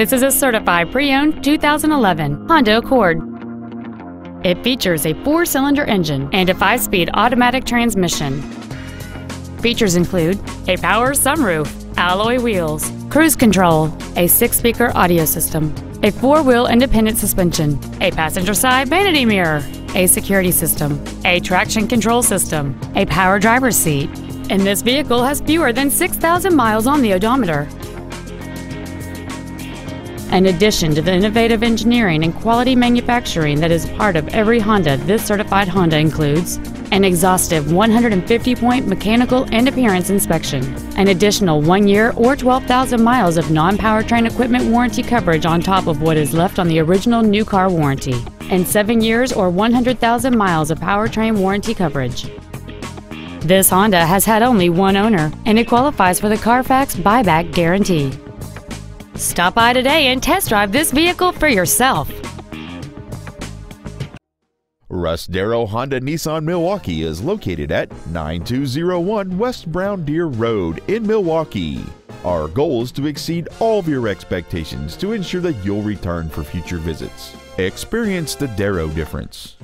This is a certified pre-owned 2011 Honda Accord. It features a four-cylinder engine and a five-speed automatic transmission. Features include a power sunroof, alloy wheels, cruise control, a six-speaker audio system, a four-wheel independent suspension, a passenger side vanity mirror, a security system, a traction control system, a power driver's seat, and this vehicle has fewer than 6,000 miles on the odometer. In addition to the innovative engineering and quality manufacturing that is part of every Honda, this certified Honda includes an exhaustive 150-point mechanical and appearance inspection, an additional one year or 12,000 miles of non-powertrain equipment warranty coverage on top of what is left on the original new car warranty, and seven years or 100,000 miles of powertrain warranty coverage. This Honda has had only one owner, and it qualifies for the Carfax buyback guarantee. Stop by today and test drive this vehicle for yourself. Russ Darrow Honda Nissan Milwaukee is located at 9201 West Brown Deer Road in Milwaukee. Our goal is to exceed all of your expectations to ensure that you'll return for future visits. Experience the Darrow difference.